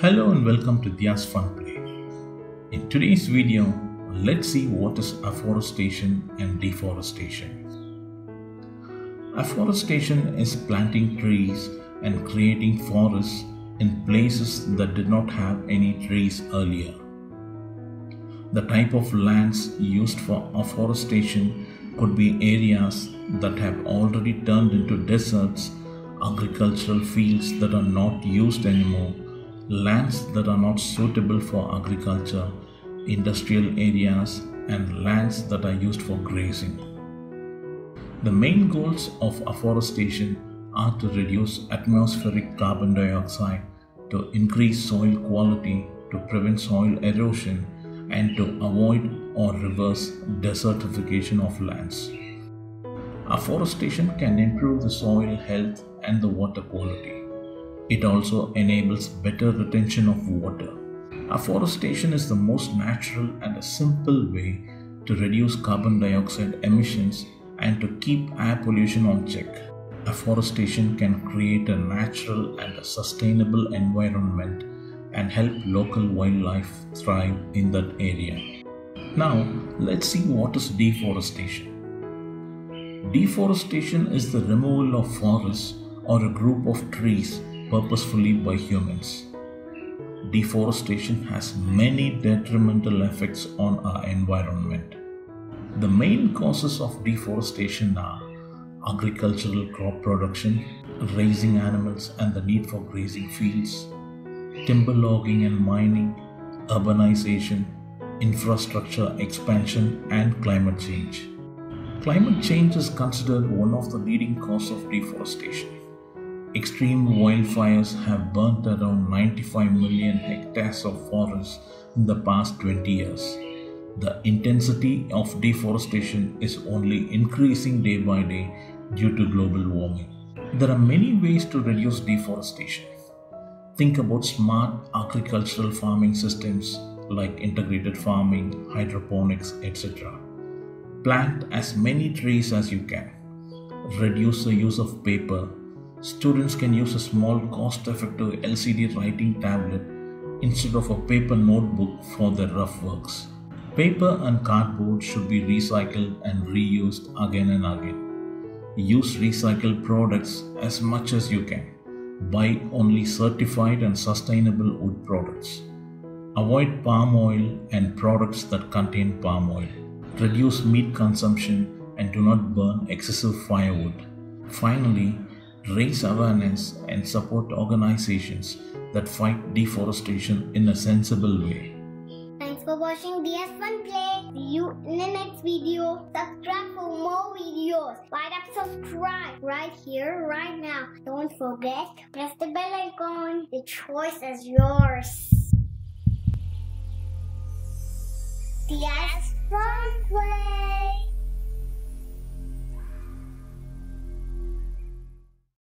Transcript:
Hello and welcome to Diya's Fun Play. In today's video, let's see what is afforestation and deforestation. Afforestation is planting trees and creating forests in places that did not have any trees earlier. The type of lands used for afforestation could be areas that have already turned into deserts, agricultural fields that are not used anymore, lands that are not suitable for agriculture, industrial areas, and lands that are used for grazing. The main goals of afforestation are to reduce atmospheric carbon dioxide, to increase soil quality, to prevent soil erosion, and to avoid or reverse desertification of lands. Afforestation can improve the soil health and the water quality. It also enables better retention of water. Afforestation is the most natural and a simple way to reduce carbon dioxide emissions and to keep air pollution on check. Afforestation can create a natural and a sustainable environment and help local wildlife thrive in that area. Now, let's see what is deforestation. Deforestation is the removal of forests or a group of trees purposefully by humans. Deforestation has many detrimental effects on our environment. The main causes of deforestation are agricultural crop production, raising animals and the need for grazing fields, timber logging and mining, urbanization, infrastructure expansion, and climate change. Climate change is considered one of the leading causes of deforestation. Extreme wildfires have burnt around 95 million hectares of forests in the past 20 years. The intensity of deforestation is only increasing day by day due to global warming. There are many ways to reduce deforestation. Think about smart agricultural farming systems like integrated farming, hydroponics, etc. Plant as many trees as you can. Reduce the use of paper. Students can use a small cost effective LCD writing tablet instead of a paper notebook for their rough works. Paper and cardboard should be recycled and reused again and again. Use recycled products as much as you can. Buy only certified and sustainable wood products. Avoid palm oil and products that contain palm oil. Reduce meat consumption and do not burn excessive firewood. Finally, raise awareness and support organizations that fight deforestation in a sensible way. Thanks for watching Diya's Fun Play. See you in the next video. Subscribe for more videos. Right up, subscribe right here, right now. Don't forget, press the bell icon. The choice is yours. Diya's Fun Play.